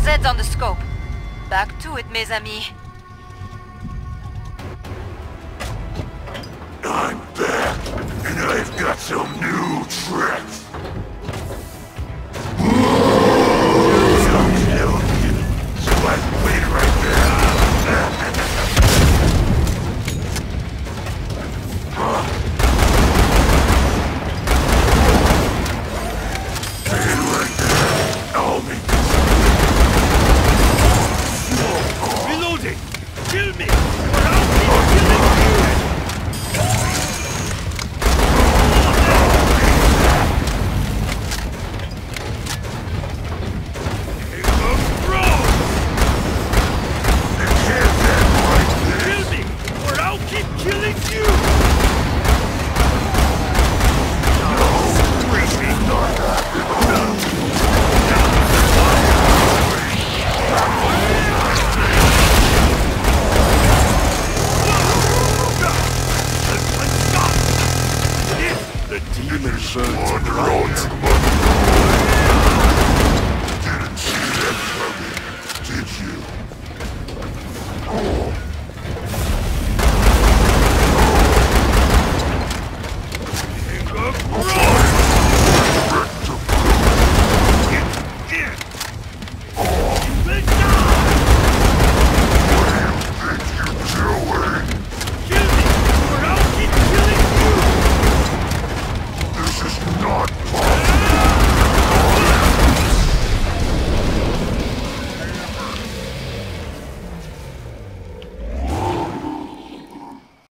Zeds on the scope. Back to it, mes amis. Reloading! Kill me! Or I'll keep killing you! Demon burns bright.